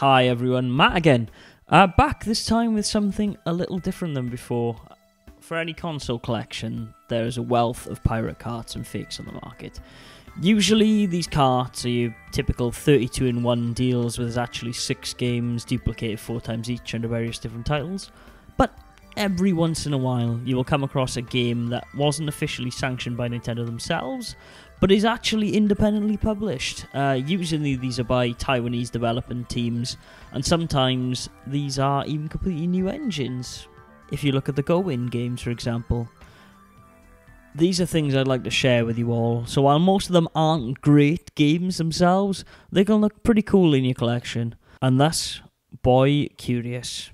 Hi everyone, Mat again. Uh, back this time with something a little different than before. For any console collection, there is a wealth of pirate carts and fakes on the market. Usually, these carts are your typical 32 in 1 deals where there's actually 6 games duplicated 4 times each under various different titles. But every once in a while, you will come across a game that wasn't officially sanctioned by Nintendo themselves, but is actually independently published. Uh, usually, these are by Taiwanese development teams, and sometimes these are even completely new engines. If you look at the Go In games, for example, these are things I'd like to share with you all. So, while most of them aren't great games themselves, they can look pretty cool in your collection, and that's Boy Curious.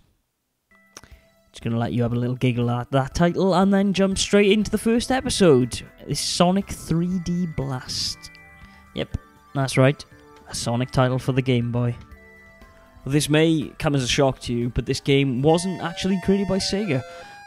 Just gonna let you have a little giggle at that title and then jump straight into the first episode. This Sonic 3D Blast. Yep, that's right. A Sonic title for the Game Boy. This may come as a shock to you, but this game wasn't actually created by Sega.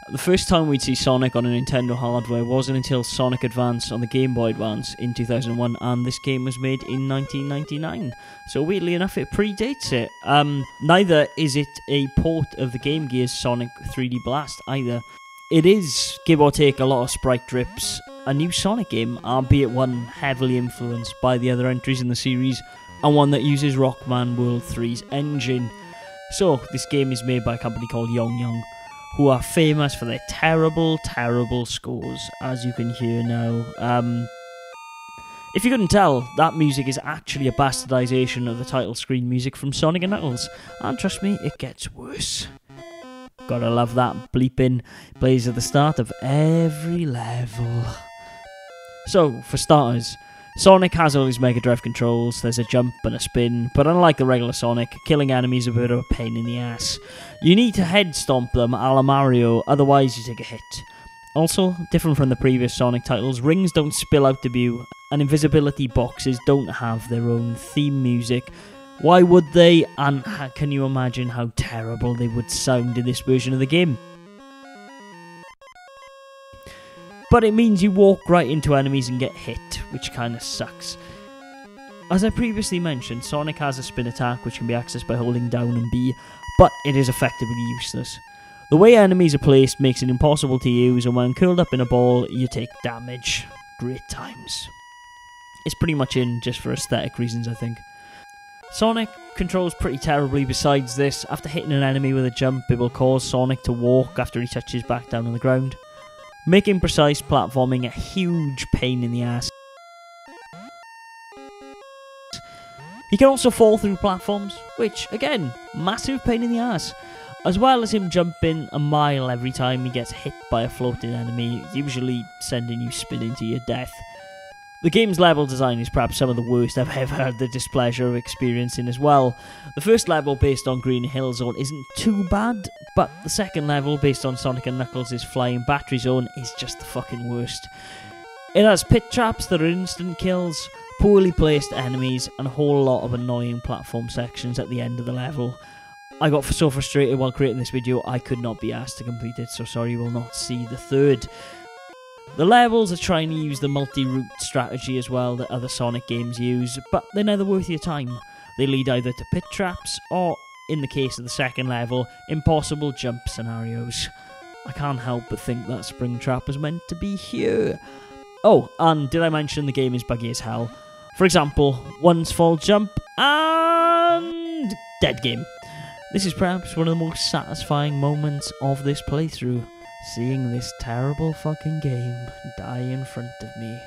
The first time we'd see Sonic on a Nintendo hardware wasn't until Sonic Advance on the Game Boy Advance in 2001, and this game was made in 1999. So weirdly enough, it predates it. Um, neither is it a port of the Game Gear's Sonic 3D Blast either. It is, give or take, a lot of sprite drips, a new Sonic game, albeit one heavily influenced by the other entries in the series, and one that uses Rockman World 3's engine. So, this game is made by a company called Yong Yong who are famous for their terrible, terrible scores, as you can hear now. Um, if you couldn't tell, that music is actually a bastardization of the title screen music from Sonic and Knuckles, and trust me, it gets worse. Gotta love that bleeping plays at the start of every level. So, for starters, Sonic has all these Mega Drive controls, there's a jump and a spin, but unlike the regular Sonic, killing enemies is a bit of a pain in the ass. You need to head stomp them a la Mario, otherwise you take a hit. Also, different from the previous Sonic titles, rings don't spill out of you, and invisibility boxes don't have their own theme music. Why would they? And can you imagine how terrible they would sound in this version of the game? But it means you walk right into enemies and get hit, which kind of sucks. As I previously mentioned, Sonic has a spin attack which can be accessed by holding down and B, but it is effectively useless. The way enemies are placed makes it impossible to use, and when curled up in a ball, you take damage. Great times. It's pretty much in just for aesthetic reasons, I think. Sonic controls pretty terribly besides this. After hitting an enemy with a jump, it will cause Sonic to walk after he touches back down on the ground making precise platforming a huge pain in the ass. He can also fall through platforms, which, again, massive pain in the ass. As well as him jumping a mile every time he gets hit by a floating enemy, usually sending you spinning to your death. The game's level design is perhaps some of the worst I've ever had the displeasure of experiencing as well. The first level, based on Green Hill Zone, isn't too bad, but the second level, based on Sonic and Knuckles' Flying Battery Zone, is just the fucking worst. It has pit traps that are instant kills, poorly placed enemies, and a whole lot of annoying platform sections at the end of the level. I got so frustrated while creating this video, I could not be asked to complete it, so sorry you will not see the third. The levels are trying to use the multi-route strategy as well that other Sonic games use, but they're never worth your time. They lead either to pit traps or, in the case of the second level, impossible jump scenarios. I can't help but think that Springtrap is meant to be here. Oh, and did I mention the game is buggy as hell? For example, once fall jump and dead game. This is perhaps one of the most satisfying moments of this playthrough seeing this terrible fucking game die in front of me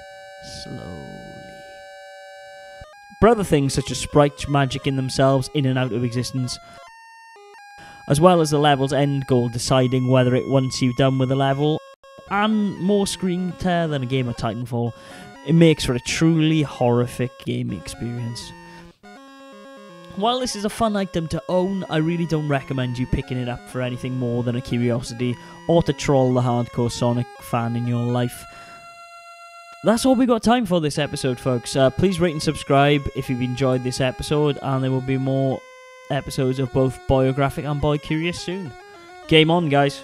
slowly. Brother things such as sprites magic in themselves in and out of existence, as well as the level's end goal deciding whether it wants you've done with a level, and more screen tear than a game of Titanfall, it makes for a truly horrific game experience. While this is a fun item to own, I really don't recommend you picking it up for anything more than a curiosity or to troll the hardcore Sonic fan in your life. That's all we got time for this episode, folks. Uh, please rate and subscribe if you've enjoyed this episode, and there will be more episodes of both Boyographic and Boy Curious soon. Game on, guys.